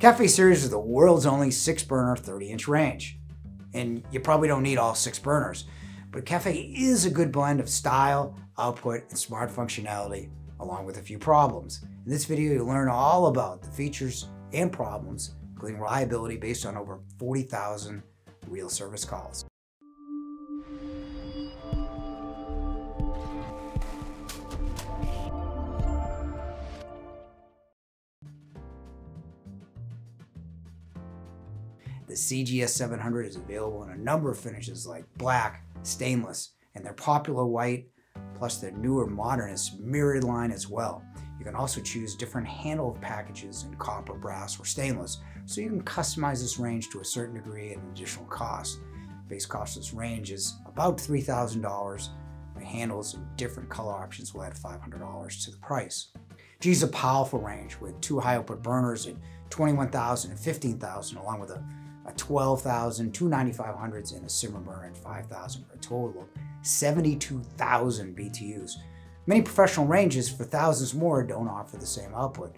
Cafe Series is the world's only six burner 30 inch range. And you probably don't need all six burners, but Cafe is a good blend of style, output, and smart functionality, along with a few problems. In this video, you'll learn all about the features and problems, including reliability based on over 40,000 real service calls. The CGS 700 is available in a number of finishes like black, stainless, and their popular white, plus their newer modernist mirrored line as well. You can also choose different handle packages in copper, brass, or stainless, so you can customize this range to a certain degree at an additional cost. Base cost of this range is about $3,000. The handles and different color options will add $500 to the price. GE is a powerful range with two high output burners at 21,000 and 15,000 along with a a 12,000, two 9500s, and a simmer burner at 5,000 for a total of 72,000 BTUs. Many professional ranges for thousands more don't offer the same output.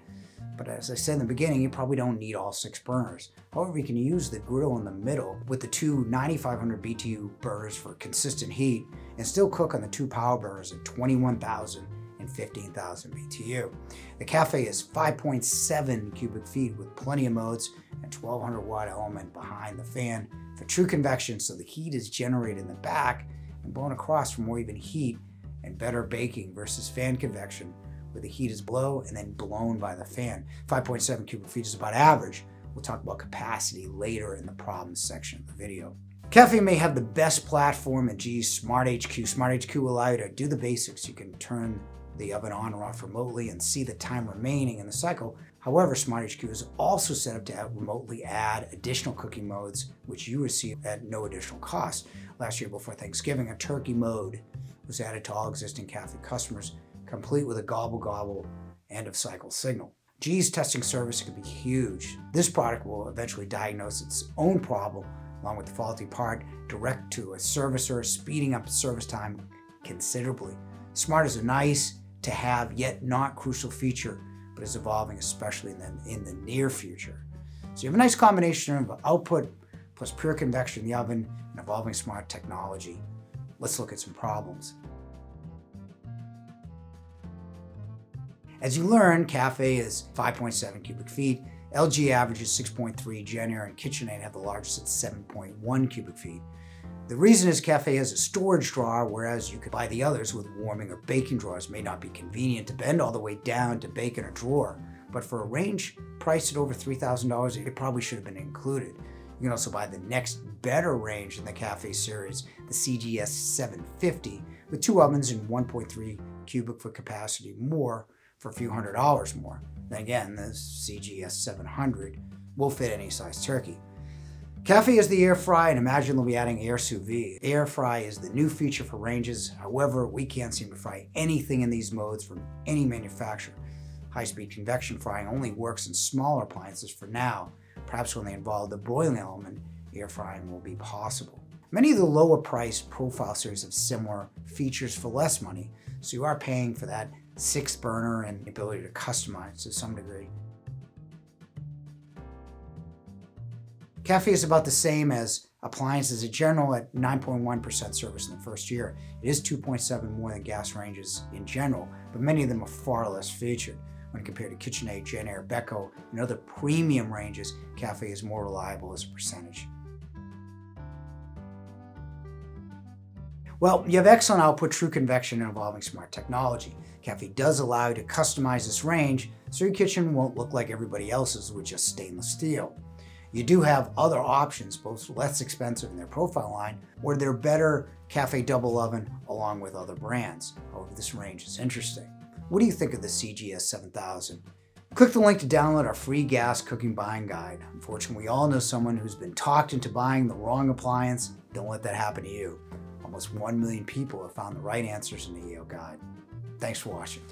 But as I said in the beginning, you probably don't need all six burners. However, you can use the griddle in the middle with the two 9500 BTU burners for consistent heat and still cook on the two power burners at 21,000 and 15,000 BTU. The cafe is 5.7 cubic feet with plenty of modes and 1200 watt element behind the fan for true convection so the heat is generated in the back and blown across for more even heat and better baking versus fan convection where the heat is below and then blown by the fan. 5.7 cubic feet is about average. We'll talk about capacity later in the problems section of the video. Cafe may have the best platform in GE's Smart HQ. Smart HQ will allow you to do the basics. You can turn the oven on or off remotely and see the time remaining in the cycle. However, Smart HQ is also set up to remotely add additional cooking modes, which you receive at no additional cost. Last year before Thanksgiving, a turkey mode was added to all existing Cafe customers, complete with a gobble gobble end of cycle signal. GE's testing service can be huge. This product will eventually diagnose its own problem along with the faulty part direct to a servicer, speeding up service time considerably. Smart is a nice, to have yet not crucial feature, but is evolving especially in the, in the near future. So you have a nice combination of output plus pure convection in the oven and evolving smart technology. Let's look at some problems. As you learn, Cafe is 5.7 cubic feet. LG averages 6.3, Jenn-Air and KitchenAid have the largest at 7.1 cubic feet. The reason is Cafe has a storage drawer, whereas you could buy the others with warming or baking drawers. May not be convenient to bend all the way down to bake in a drawer, but for a range priced at over $3,000, it probably should have been included. You can also buy the next better range in the Cafe series, the CGS 750, with two ovens and 1.3 cubic foot capacity more for a few hundred dollars more. Then again, the CGS 700 will fit any size turkey. Cafe is the air fry, and imagine they'll be adding air sous vide. Air fry is the new feature for ranges. However, we can't seem to fry anything in these modes from any manufacturer. High-speed convection frying only works in smaller appliances for now. Perhaps when they involve the broiling element, air frying will be possible. Many of the lower priced profile series have similar features for less money, so you are paying for that six burner and ability to customize to some degree. Cafe is about the same as appliances in general at 9.1% service in the first year. It is 2.7 more than gas ranges in general, but many of them are far less featured. When compared to KitchenAid, Jenn-Air, Beko, and other premium ranges, Cafe is more reliable as a percentage. Well, you have excellent output, true convection, and evolving smart technology. Cafe does allow you to customize this range so your kitchen won't look like everybody else's with just stainless steel. You do have other options, both less expensive in their profile line, or their better Cafe Double Oven along with other brands. However, this range is interesting. What do you think of the CGS 7000? Click the link to download our free gas cooking buying guide. Unfortunately, we all know someone who's been talked into buying the wrong appliance. Don't let that happen to you. Almost 1 million people have found the right answers in the Yale guide. Thanks for watching.